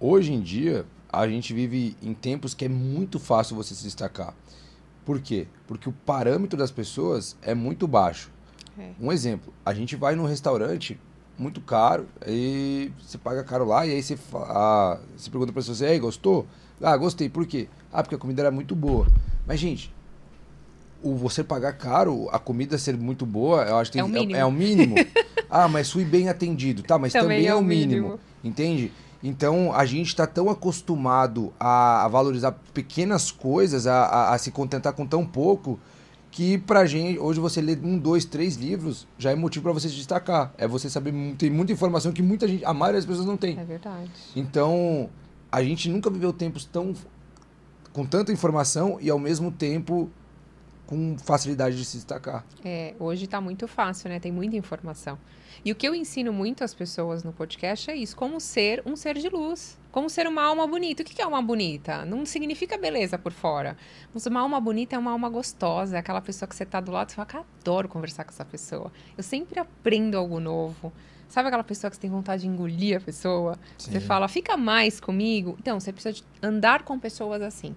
hoje em dia, a gente vive em tempos que é muito fácil você se destacar. Por quê? Porque o parâmetro das pessoas é muito baixo. É. Um exemplo, a gente vai num restaurante muito caro e você paga caro lá e aí você, ah, você pergunta pra pessoa, ei, gostou? Ah, gostei, por quê? Ah, porque a comida era muito boa. Mas, gente, o você pagar caro, a comida ser muito boa, eu acho que É tem- o mínimo. é o mínimo. ah, mas fui bem atendido. Tá, mas também, é, o mínimo. Entende? Então a gente está tão acostumado a, a valorizar pequenas coisas, a, a- a se contentar com tão pouco, que pra gente, hoje você lê um, dois, três livros, já é motivo para você se destacar. É você saber, tem muita informação que muita gente, a maioria das pessoas não tem. É verdade. Então, a gente nunca viveu tempos tão com tanta informação e ao mesmo tempo com facilidade de se destacar. É, hoje tá muito fácil, né? Tem muita informação. E o que eu ensino muito às pessoas no podcast é isso: como ser um ser de luz. Como ser uma alma bonita. O que é alma bonita? Não significa beleza por fora. Mas uma alma bonita é uma alma gostosa. É aquela pessoa que você tá do lado e você fala, cara, adoro conversar com essa pessoa. Eu sempre aprendo algo novo. Sabe aquela pessoa que você tem vontade de engolir a pessoa? Você Sim. fala, fica mais comigo. Então, você precisa andar com pessoas assim.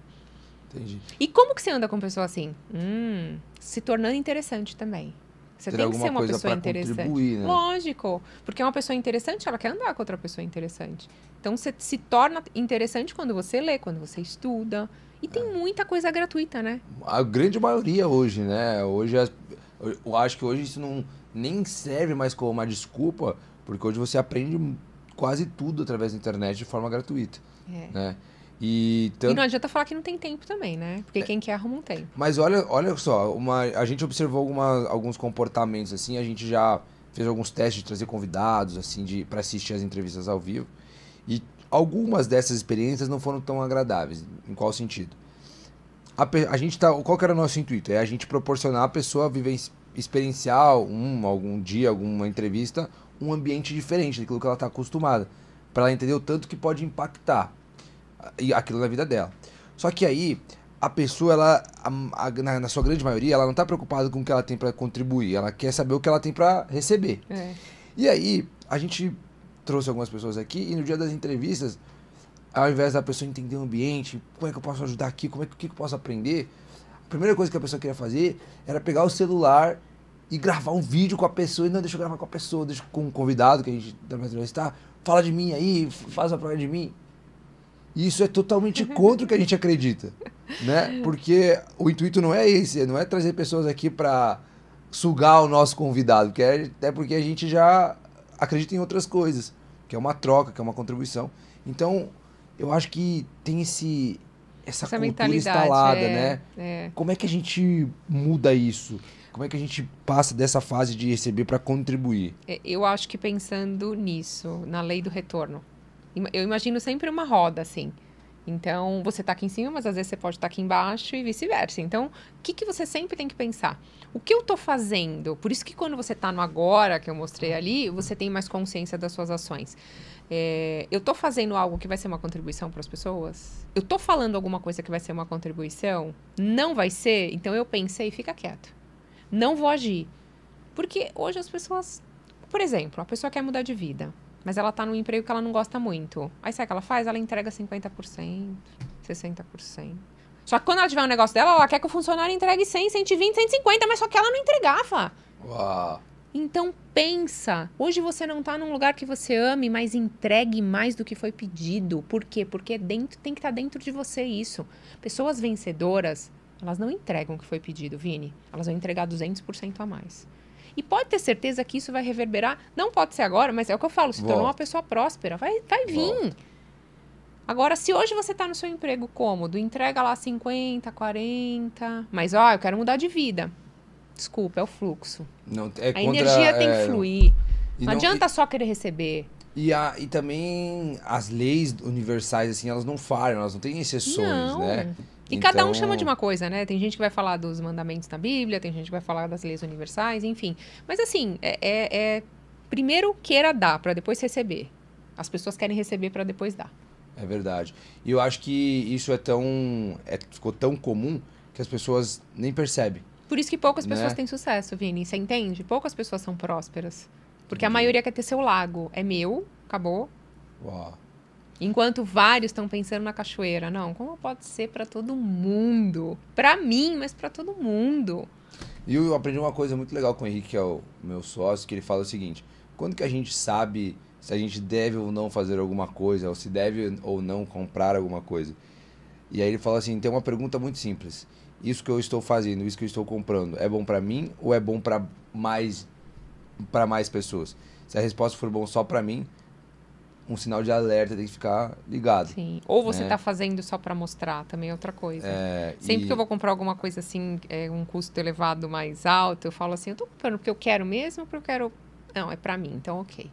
Entendi. E como que você anda com pessoa assim? Hum, se tornando interessante também. Você tem que ser uma pessoa interessante. né? Lógico, porque uma pessoa interessante, ela quer andar com outra pessoa interessante. Então você se torna interessante quando você lê, quando você estuda. E É. tem muita coisa gratuita, né? A grande maioria hoje, né? Hoje eu acho que hoje isso não nem serve mais como uma desculpa, porque hoje você aprende quase tudo através da internet de forma gratuita, É. né? E E tanto, não adianta falar que não tem tempo também, né? É. Porque quem quer arruma um tempo. mas olha, olha só, uma, a gente observou alguma, alguns comportamentos assim, a gente já fez alguns testes de trazer convidados assim de para assistir as entrevistas ao vivo e algumas dessas experiências não foram tão agradáveis. Em qual sentido? A, a gente tá, qual que era o nosso intuito? É a gente proporcionar a pessoa viver experiencial, um, algum dia, alguma entrevista, um ambiente diferente daquilo que ela está acostumada, para ela entender o tanto que pode impactar e aquilo na vida dela. Só que aí a pessoa, ela, a- a- na, na sua grande maioria, ela não está preocupada com o que ela tem para contribuir, ela quer saber o que ela tem para receber. É. E aí, a gente trouxe algumas pessoas aqui e no dia das entrevistas, ao invés da pessoa entender o ambiente, como é que eu posso ajudar aqui, como é que, o que eu posso aprender, a primeira coisa que a pessoa queria fazer era pegar o celular e gravar um vídeo com a pessoa, e não, deixa eu gravar com a pessoa, deixa com o convidado que a gente vai entrevistar, fala de mim aí, faz uma prova de mim. E isso é totalmente contra o que a gente acredita, né? Porque o intuito não é esse, não é trazer pessoas aqui para sugar o nosso convidado, que é até porque a gente já acredita em outras coisas, que é uma troca, que é uma contribuição. Então, eu acho que tem esse essa, Essa cultura instalada, é, né? É. Como é que a gente muda isso? Como é que a gente passa dessa fase de receber para contribuir? É, Eu acho que pensando nisso, na lei do retorno. Eu imagino sempre uma roda, assim. Então, você tá aqui em cima, mas às vezes você pode estar aqui embaixo e vice-versa. Então, o que, que você sempre tem que pensar? O que eu tô fazendo? Por isso que quando você tá no agora, que eu mostrei ali, você tem mais consciência das suas ações. É, eu tô fazendo algo que vai ser uma contribuição para as pessoas? Eu tô falando alguma coisa que vai ser uma contribuição? Não vai ser? Então, eu pensei, fica quieto. Não vou agir. Porque hoje as pessoas por exemplo, a pessoa quer mudar de vida, mas ela tá num emprego que ela não gosta muito. Aí sabe o que ela faz? Ela entrega 50%, 60%. Só que quando ela tiver um negócio dela, ela quer que o funcionário entregue 100, 120, 150, mas só que ela não entregava. Uau. Então pensa, hoje você não tá num lugar que você ame, mas entregue mais do que foi pedido. Por quê? Porque dentro tem que estar dentro de você isso. Pessoas vencedoras, elas não entregam o que foi pedido, Vini. Elas vão entregar 200% a mais. E pode ter certeza que isso vai reverberar, não pode ser agora, mas é o que eu falo, se tornou Volta. uma pessoa próspera, vai, vai vir. Agora, se hoje você tá no seu emprego cômodo, entrega lá 50, 40, mas ó, eu quero mudar de vida. Desculpa, é o fluxo. Não, é A contra, energia tem é, que fluir. e não, adianta só querer receber. E, a, e também as leis universais, assim, elas não falham, elas não têm exceções, não. né? E cada um Então- chama de uma coisa, né? Tem gente que vai falar dos mandamentos na Bíblia, tem gente que vai falar das leis universais, enfim. Mas assim, é, é- é- primeiro queira dar para depois receber. As pessoas querem receber para depois dar. É verdade. E eu acho que isso é tão. é- ficou tão comum que as pessoas nem percebem. Por isso que poucas Né? pessoas têm sucesso, Vini. Você entende? Poucas pessoas são prósperas. Porque a Entendi. maioria quer ter seu lago. É meu, acabou. Uau. Enquanto vários estão pensando na cachoeira. Não, como pode ser para todo mundo? Para mim, mas para todo mundo. E eu aprendi uma coisa muito legal com o Henrique, que é o meu sócio, que ele fala o seguinte: quando que a gente sabe se a gente deve ou não fazer alguma coisa, ou se deve ou não comprar alguma coisa? E aí ele fala assim: tem uma pergunta muito simples. Isso que eu estou fazendo, isso que eu estou comprando, é bom para mim ou é bom para mais para mais pessoas? Se a resposta for bom só para mim, um sinal de alerta tem que ficar ligado. Sim. Ou você né? está fazendo só para mostrar, também é outra coisa. É, Sempre e- que eu vou comprar alguma coisa assim, é, um custo elevado mais alto, eu falo assim, eu tô comprando porque eu quero mesmo porque eu quero... Não, é para mim, então ok.